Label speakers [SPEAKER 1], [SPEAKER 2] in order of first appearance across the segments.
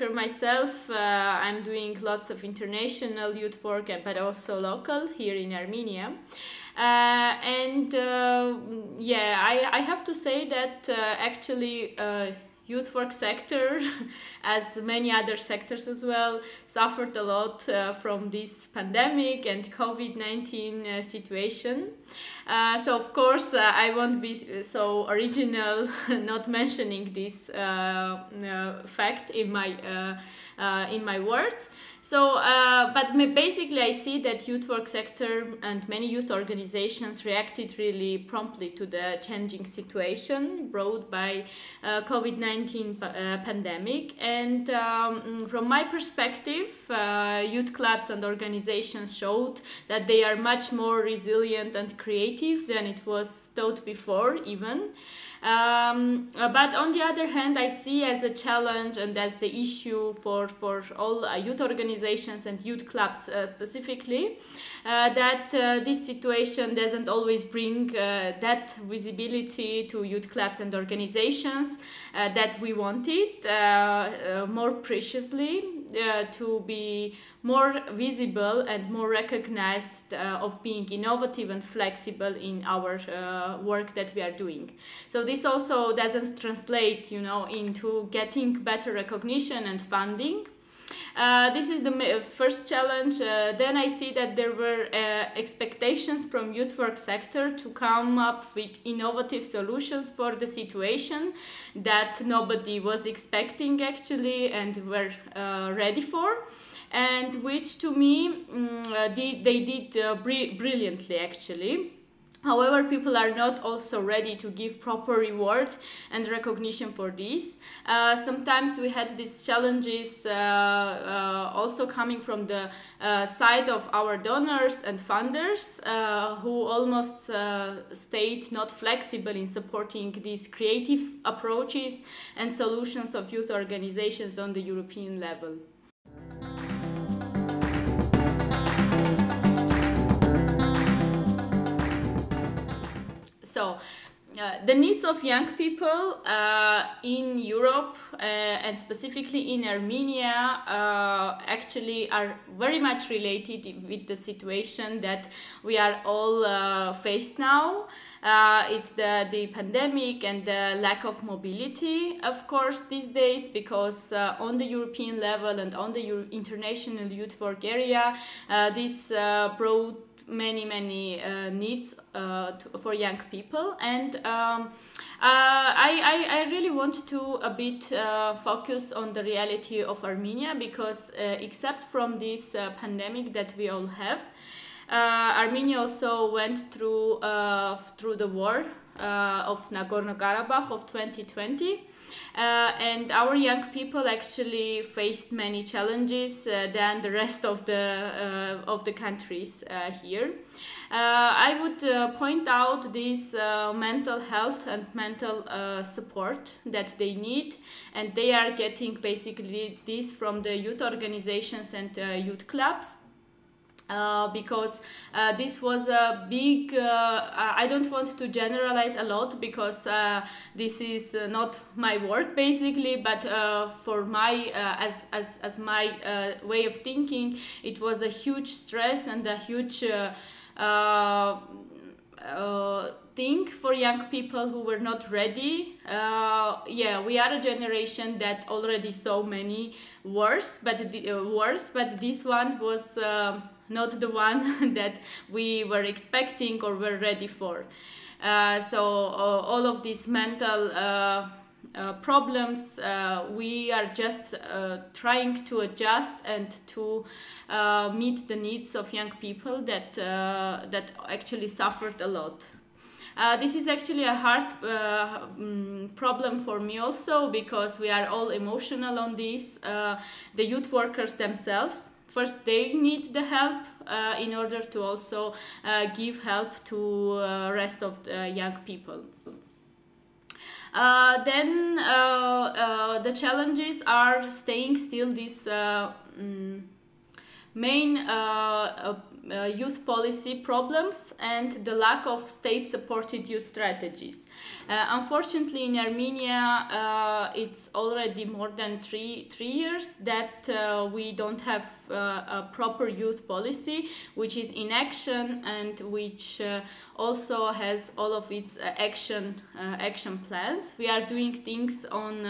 [SPEAKER 1] worker myself. Uh, I'm doing lots of international youth work, but also local here in Armenia. Uh, and uh, yeah, I, I have to say that uh, actually youth work sector, as many other sectors as well, suffered a lot uh, from this pandemic and COVID-19 uh, situation. Uh, so of course uh, I won't be so original not mentioning this uh, uh, fact in my in my words. So, but basically I see that youth work sector and many youth organizations reacted really promptly to the changing situation brought by COVID-19 Uh, pandemic. And um, mm, from my perspective, uh, youth clubs and organizations showed that they are much more resilient and creative than it was thought before even. Um, but on the other hand, I see as a challenge and as the issue for, for all uh, youth organizations and youth clubs uh, specifically, uh, that uh, this situation doesn't always bring uh, that visibility to youth clubs and organizations uh, that we wanted more preciously to be more visible and more recognized uh, of being innovative and flexible in our uh, work that we are doing. So this also doesn't translate, you know, into getting better recognition and funding. Uh, this is the first challenge. Uh, then I see that there were uh, expectations from youth work sector to come up with innovative solutions for the situation that nobody was expecting actually and were uh, ready for and which to me did, they did uh, br brilliantly actually. However, people are not also ready to give proper reward and recognition for this. Uh, sometimes we had these challenges uh, uh, also coming from the uh, side of our donors and funders uh, who almost uh, stayed not flexible in supporting these creative approaches and solutions of youth organizations on the European level. So, uh, the needs of young people uh, in Europe uh, and specifically in Armenia uh, actually are very much related with the situation that we are all uh, faced now. Uh, it's the, the pandemic and the lack of mobility, of course, these days, because on the European level and on the Euro international youth work area, this brought many many uh, needs uh, to, for young people. And um, uh, I, I, I, really want to a bit uh, focus on the reality of Armenia because uh, except from this uh, pandemic that we all have Armenia also went through through the war Uh, of Nagorno-Karabakh of 2020 uh, and our young people actually faced many challenges uh, than the rest of the uh, of the countries uh, here. Uh, I would point out this mental health and mental support that they need, and they are getting basically this from the youth organizations and youth clubs. Uh, because uh, this was a big uh, i don't want to generalize a lot because uh, this is uh, not my work basically but for my as, as, as my way of thinking it was a huge stress and a huge thing for young people who were not ready. Uh, yeah, we are a generation that already saw many wars, but the, uh, wars, but this one was uh, not the one that we were expecting or were ready for. Uh, so uh, all of these mental uh, uh problems uh, we are just uh, trying to adjust and to meet the needs of young people that that actually suffered a lot. Uh, this is actually a hard uh, um, problem for me also because we are all emotional on this. Uh, the youth workers themselves first they need the help uh, in order to also uh, give help to uh, rest of the young people. Uh, then uh, uh, the challenges are staying still this mm, main uh, youth policy problems and the lack of state-supported youth strategies. Uh, unfortunately, in Armenia, uh, it's already more than three three years that uh, we don't have uh, a proper youth policy, which is in action and which also has all of its action action plans. We are doing things on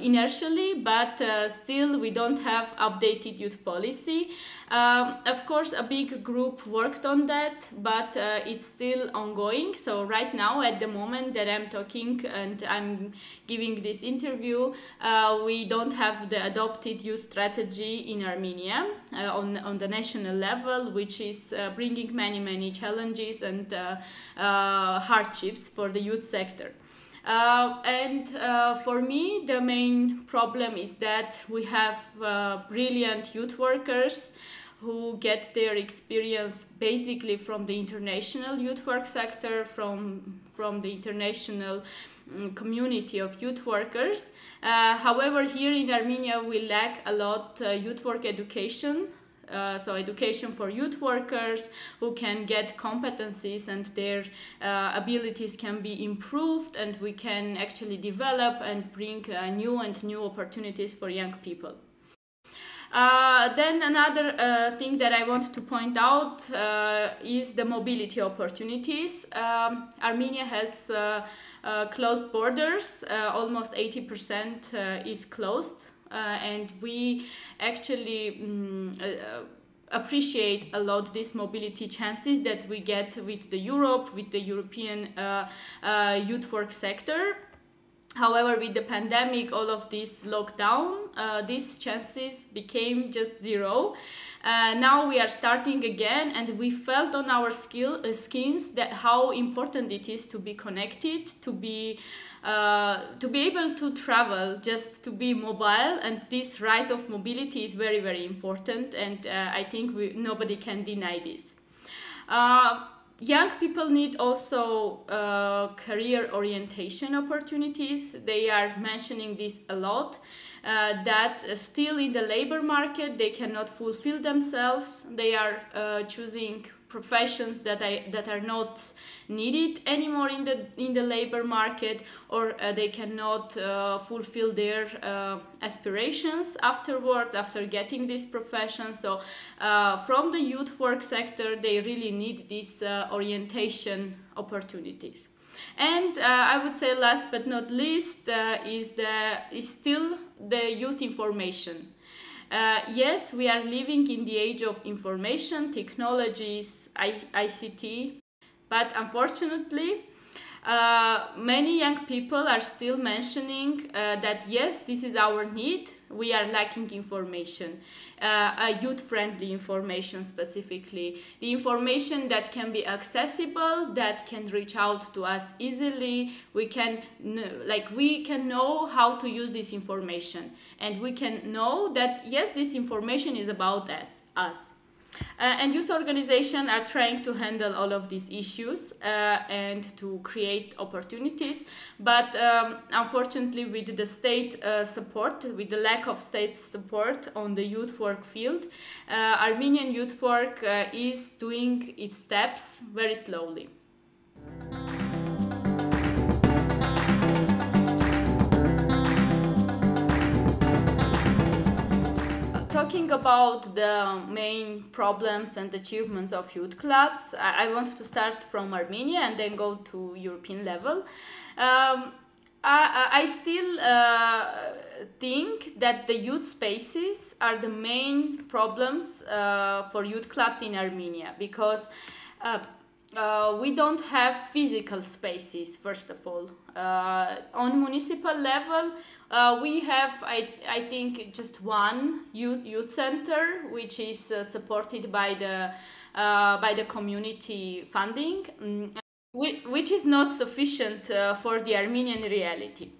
[SPEAKER 1] inertially, but still we don't have updated youth policy. Um, of course, a big group worked on that, but it's still ongoing. So right now, at the moment that I'm talking and I'm giving this interview, uh, we don't have the adopted youth strategy in Armenia uh, on, on the national level, which is uh, bringing many, many challenges and uh, uh, hardships for the youth sector. Uh, and uh, for me, the main problem is that we have uh, brilliant youth workers who get their experience basically from the international youth work sector, from, from the international um, community of youth workers. Uh, however, here in Armenia, we lack a lot uh, youth work education. Uh, so education for youth workers who can get competencies and their uh, abilities can be improved and we can actually develop and bring uh, new and new opportunities for young people. Uh, then another uh, thing that I want to point out uh, is the mobility opportunities. Um, Armenia has uh, uh, closed borders, almost 80% is closed, and we actually um, appreciate a lot these mobility chances that we get with the Europe, with the European youth work sector. However, with the pandemic, all of this lockdown, uh, these chances became just zero. Uh, now we are starting again, and we felt on our skill, uh, skins that how important it is to be connected, to be uh, to be able to travel, just to be mobile, and this right of mobility is very very important, and uh, I think we, nobody can deny this. Young people need also uh, career orientation opportunities. They are mentioning this a lot. Uh, that still in the labor market they cannot fulfill themselves. They are uh, choosing professions that I that are not needed anymore in the in the labor market, or uh, they cannot uh, fulfill their uh, aspirations afterwards after getting this profession. So, uh, from the youth work sector, they really need these uh, orientation opportunities. And uh, I would say, last but not least, is the is still the youth information. Uh, yes, we are living in the age of information, technologies, I- ICT, but unfortunately, uh, many young people are still mentioning uh, that yes, this is our need. We are lacking information, uh, youth-friendly information specifically, the information that can be accessible, that can reach out to us easily. We can like we can know how to use this information, and we can know that yes, this information is about us. Us. Uh, and youth organizations are trying to handle all of these issues uh, and to create opportunities. But um, unfortunately, with the state uh, support, with the lack of state support on the youth work field, uh, Armenian youth work uh, is doing its steps very slowly. Talking about the main problems and achievements of youth clubs, I, I want to start from Armenia and then go to European level. Um, I, I, still uh, think that the youth spaces are the main problems uh, for youth clubs in Armenia because uh, uh, we don't have physical spaces first of all. Uh, on municipal level uh, we have I, I think just one youth, youth center which is uh, supported by the uh, by the community funding um, which is not sufficient uh, for the Armenian reality.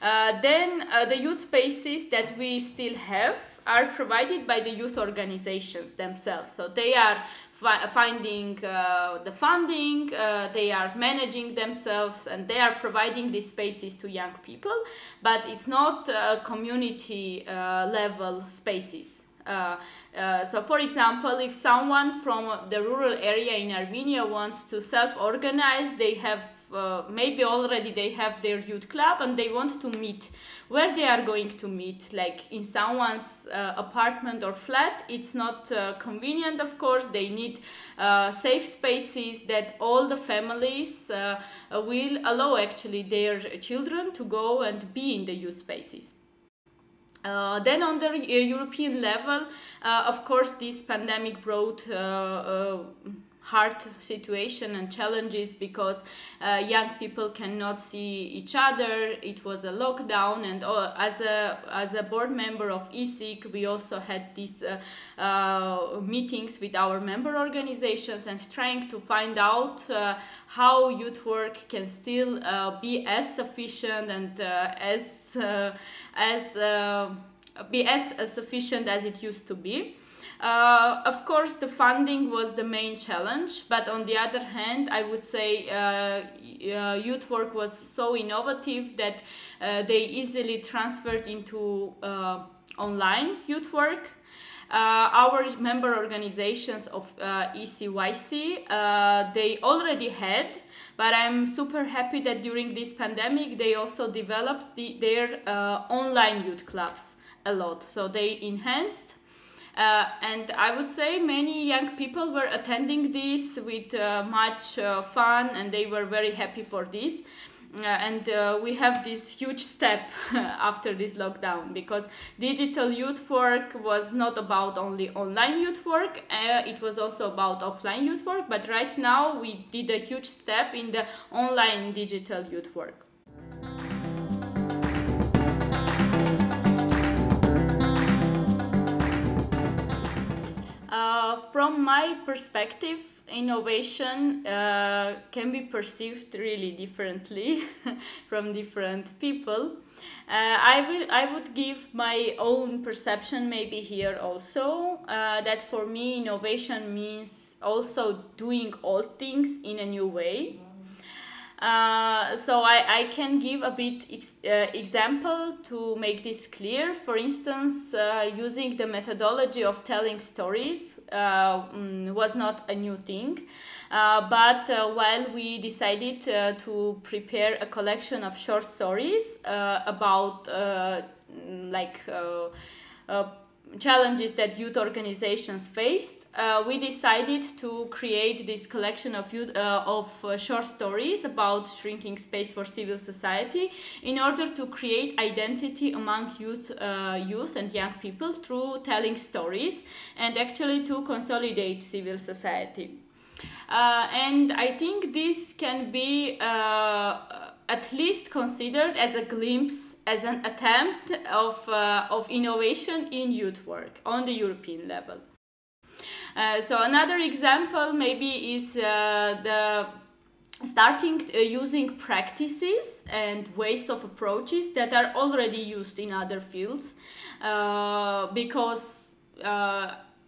[SPEAKER 1] Then the youth spaces that we still have are provided by the youth organizations themselves. So they are fi finding uh, the funding, uh, they are managing themselves, and they are providing these spaces to young people. But it's not uh, community level spaces. Uh, uh, so, for example, if someone from the rural area in Armenia wants to self-organize, they have uh, maybe already they have their youth club and they want to meet. Where they are going to meet? Like in someone's uh, apartment or flat? It's not uh, convenient of course. They need uh, safe spaces that all the families uh, will allow actually their children to go and be in the youth spaces. Uh, then on the European level, uh, of course, this pandemic brought hard situation and challenges because uh, young people cannot see each other. It was a lockdown, and uh, as a as a board member of ECYC, we also had these uh, uh, meetings with our member organizations and trying to find out uh, how youth work can still uh, be as sufficient and as as be as sufficient as it used to be. Uh, of course, the funding was the main challenge, but on the other hand, I would say uh, uh, youth work was so innovative that uh, they easily transferred into online youth work. Uh, our member organizations of uh, ECYC, uh, they already had, but I'm super happy that during this pandemic they also developed the, their online youth clubs a lot. So they enhanced uh, and I would say many young people were attending this with uh, much uh, fun and they were very happy for this. Uh, and uh, we have this huge step after this lockdown because digital youth work was not about only online youth work. It was also about offline youth work. But right now we did a huge step in the online digital youth work Uh, from my perspective, innovation uh, can be perceived really differently from different people. Uh, I will I would give my own perception maybe here also uh, that for me innovation means also doing old things in a new way uh, so I, I can give a bit ex uh, example to make this clear. For instance, uh, using the methodology of telling stories uh, mm, was not a new thing. Uh, but while we decided to prepare a collection of short stories about like challenges that youth organizations faced, uh, we decided to create this collection of, youth, uh, of uh, short stories about shrinking space for civil society in order to create identity among youth, uh, youth and young people through telling stories and actually to consolidate civil society. Uh, and I think this can be uh, at least considered as a glimpse, as an attempt of, uh, of innovation in youth work on the European level. Uh, so another example maybe is uh, the starting uh, using practices and ways of approaches that are already used in other fields uh, because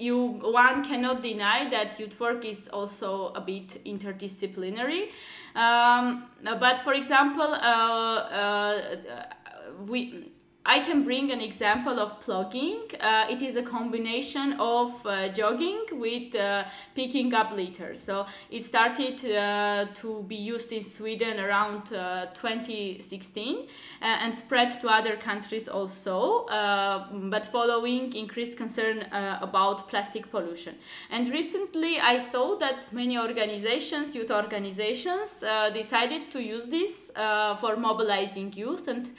[SPEAKER 1] you one cannot deny that youth work is also a bit interdisciplinary. Um, but for example, uh, uh, we I can bring an example of plogging. Uh, it is a combination of uh, jogging with uh, picking up litter. So it started uh, to be used in Sweden around uh, 2016 uh, and spread to other countries also, but following increased concern about plastic pollution. And recently I saw that many organizations, youth organizations, decided to use this for mobilizing youth and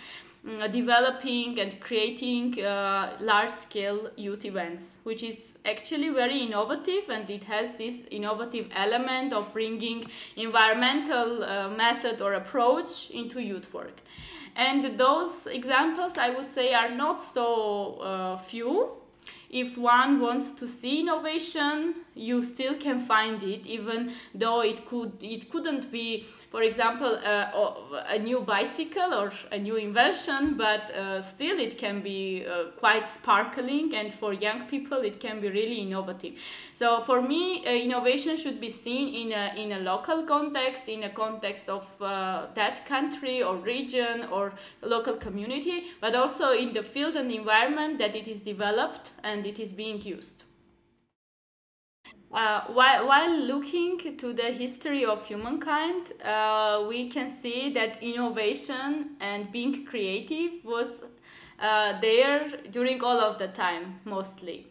[SPEAKER 1] developing and creating uh, large-scale youth events, which is actually very innovative and it has this innovative element of bringing environmental uh, method or approach into youth work. And those examples, I would say, are not so uh, few. If one wants to see innovation you still can find it even though it could it couldn't be for example a new bicycle or a new invention but uh, still it can be uh, quite sparkling and for young people it can be really innovative. So for me uh, innovation should be seen in a in a local context in a context of uh, that country or region or local community but also in the field and environment that it is developed and it is being used uh, while, while looking to the history of humankind, uh, we can see that innovation and being creative was uh, there during all of the time, mostly.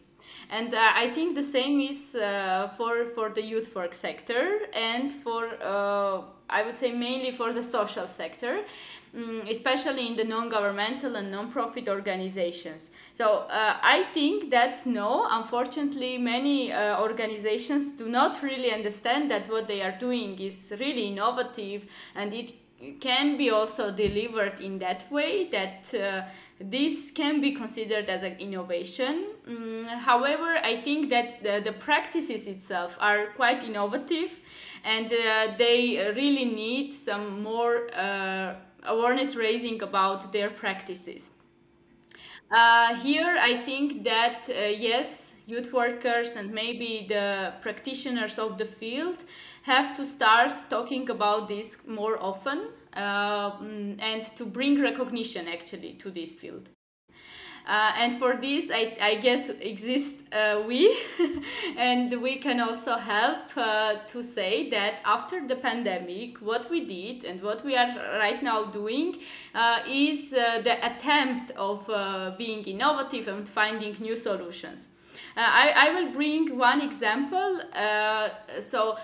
[SPEAKER 1] And uh, I think the same is uh, for, for the youth work sector and for, uh, I would say, mainly for the social sector um, especially in the non-governmental and non-profit organizations. So uh, I think that no, unfortunately, many uh, organizations do not really understand that what they are doing is really innovative and it can be also delivered in that way that uh, this can be considered as an innovation. Um, however, I think that the, the, practices itself are quite innovative and uh, they really need some more uh, awareness raising about their practices. Uh, here, I think that uh, yes, youth workers and maybe the practitioners of the field have to start talking about this more often uh, and to bring recognition actually to this field. Uh, and for this, I, I guess exist uh, we, and we can also help uh, to say that after the pandemic, what we did and what we are right now doing uh, is uh, the attempt of uh, being innovative and finding new solutions. Uh, I, I will bring one example. So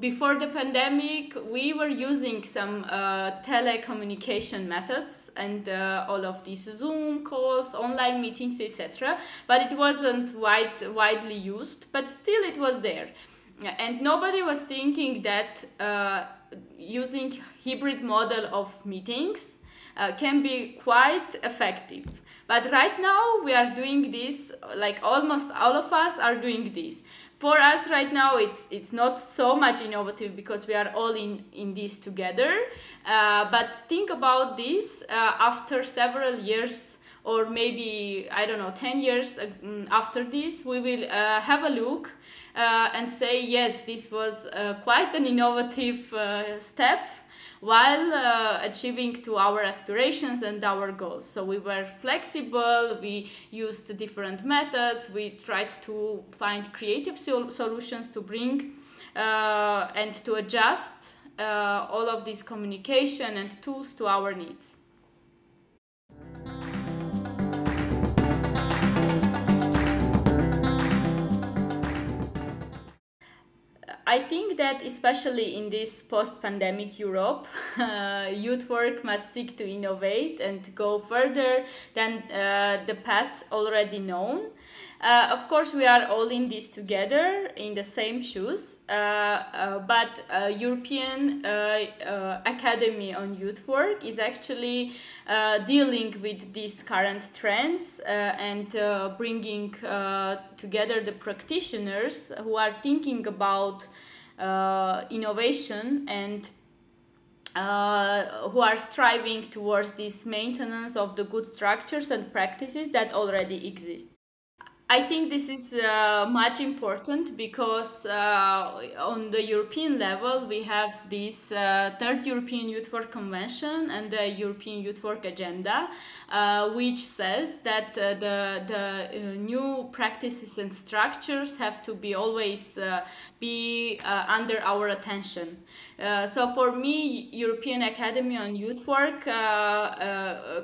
[SPEAKER 1] before the pandemic, we were using some telecommunication methods and all of these Zoom calls, online meetings, etc. But it wasn't wide, widely used, but still it was there. And nobody was thinking that uh, using hybrid model of meetings uh, can be quite effective. But right now we are doing this, like almost all of us are doing this. For us right now, it's it's not so much innovative because we are all in in this together. Uh, but think about this uh, after several years or maybe I don't know 10 years uh, mm, after this we will uh, have a look uh, and say yes this was uh, quite an innovative uh, step while uh, achieving to our aspirations and our goals. So we were flexible, we used different methods, we tried to find creative sol solutions to bring and to adjust all of this communication and tools to our needs. I think that especially in this post-pandemic Europe, uh, youth work must seek to innovate and go further than uh, the paths already known. Uh, of course, we are all in this together in the same shoes, uh, uh, but uh, European Academy on Youth Work is actually dealing with these current trends and bringing together the practitioners who are thinking about innovation and uh, who are striving towards this maintenance of the good structures and practices that already exist. I think this is uh, much important because uh, on the European level we have this uh, third European Youth Work Convention and the European Youth Work Agenda, uh, which says that uh, the the uh, new practices and structures have to be always be under our attention. so for me, European Academy on Youth Work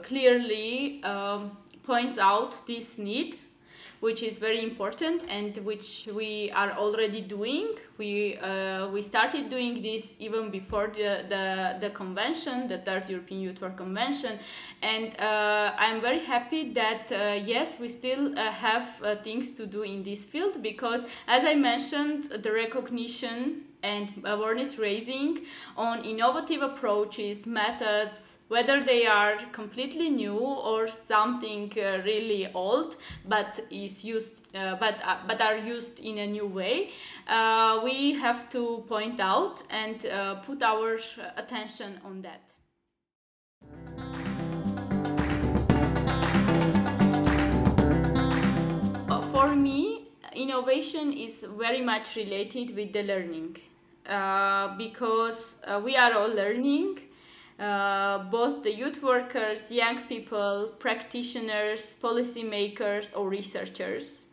[SPEAKER 1] clearly um, points out this need which is very important and which we are already doing. We, uh, we started doing this even before the, the, the convention, the Third European Youth Work Convention. And uh, I'm very happy that, uh, yes, we still uh, have uh, things to do in this field because, as I mentioned, the recognition and awareness raising on innovative approaches, methods, whether they are completely new or something uh, really old, but is used, uh, but uh, but are used in a new way. Uh, we have to point out and uh, put our attention on that. For me, innovation is very much related with the learning. Uh, because uh, we are all learning. Uh, both the youth workers, young people, practitioners, policymakers, or researchers.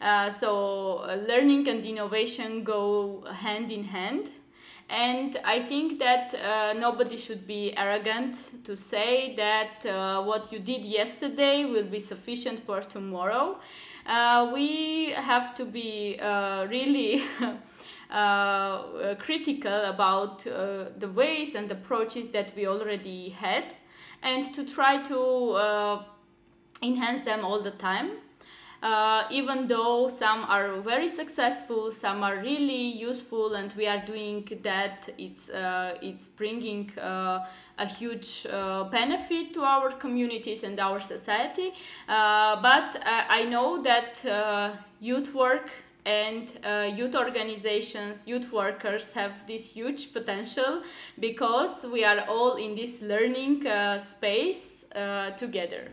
[SPEAKER 1] Uh, so, uh, learning and innovation go hand in hand. And I think that uh, nobody should be arrogant to say that what you did yesterday will be sufficient for tomorrow. we have to be really uh, critical about uh, the ways and approaches that we already had and to try to uh, enhance them all the time. Uh, even though some are very successful, some are really useful, and we are doing that, it's uh, it's bringing uh, a huge benefit to our communities and our society. but I know that youth work and uh, youth organizations, youth workers have this huge potential because we are all in this learning uh, space uh, together.